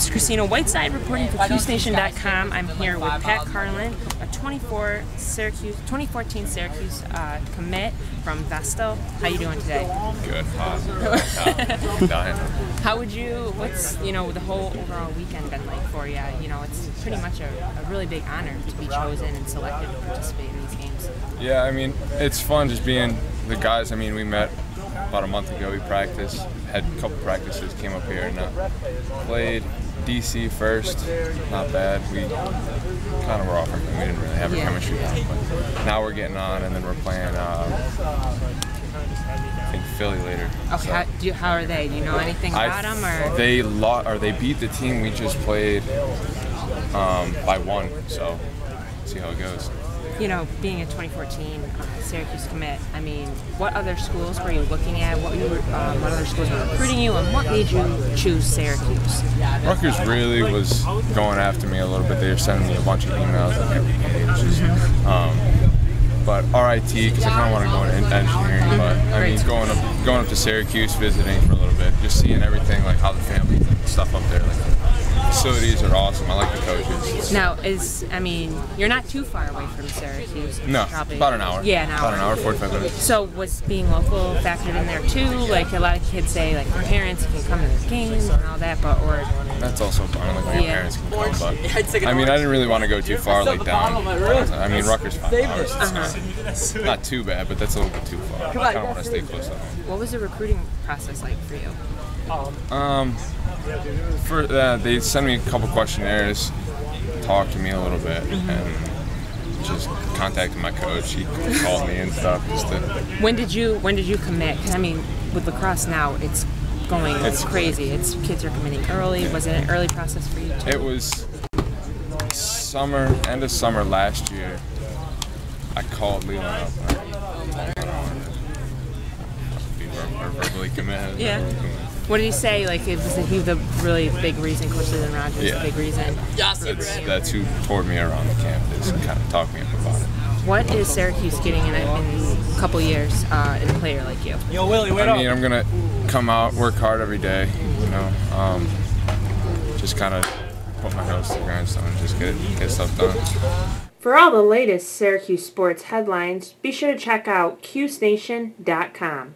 This is Christina Whiteside reporting for CuseNation.com. I'm here with Pat Carlin, a 24 Syracuse, 2014 Syracuse uh, commit from Vestal. How you doing today? Good. Hot. Dying. How would you? What's you know the whole overall weekend been like for you? You know, it's pretty much a, a really big honor to be chosen and selected to participate in these games. Yeah, I mean, it's fun just being the guys. I mean, we met about a month ago. We practiced, had a couple practices, came up here and uh, played DC first. Not bad. We kind of were off. We didn't really have a Yeah. chemistry down, but now we're getting on, and then we're playing. Uh, I think Philly later. Okay, So- how, do you, how are they? Do you know anything I- about them or? They lo- or they beat the team we just played um, by one. So see how it goes. You know, being a 2014 uh, Syracuse commit, I mean, what other schools were you looking at? What, you were, um, what other schools were recruiting you, and what made you choose Syracuse? Rutgers really was going after me a little bit. They were sending me a bunch of emails like every day. It was just, um, but RIT because I kind of want to go into engineering. But I mean, going up, going up to Syracuse, visiting for a little bit, just seeing everything, like how the family and stuff up there. Like facilities are awesome. I like the coaches. Now, is I mean, you're not too far away from Syracuse. No, Probably. about an hour. Yeah, an hour. About an hour, 45 minutes. So was being local factored in there too? Like a lot of kids say, like their parents can come to the games and all that, but or That's also fun. Like my Yeah. parents can come, but I mean, I didn't really want to go too far, like down. I mean, Rutgers five hours. It's not, not too bad, but that's a little bit too far. I kind of want to stay close to home. what was the recruiting process like for you? Um, for uh, they sent me a couple questionnaires, talked to me a little bit, mm-hmm. and just contacted my coach. He called me and stuff just to. When did you when did you commit? 'Cause, I mean, with lacrosse now, it's going It's- crazy. It's kids are committing early. Was it an early process for you too? It was summer, end of summer last year. I called Lelan up. I, oh, I don't know, be ver- or verbally committed. Yeah. Verbally committed. What did he say? Like, it was he the really big reason, Coach Lelan Rogers, Yeah. the big reason. That's, that's who toured me around the campus and kind of talked me up about it. What is Syracuse getting in a, in a couple years uh, in a player like you? Yo, Willie, wait I up. mean, I'm gonna come out, work hard every day. You know, um, just kind of put my nose to the grindstone and just get get stuff done. For all the latest Syracuse sports headlines, be sure to check out CuseNation.com.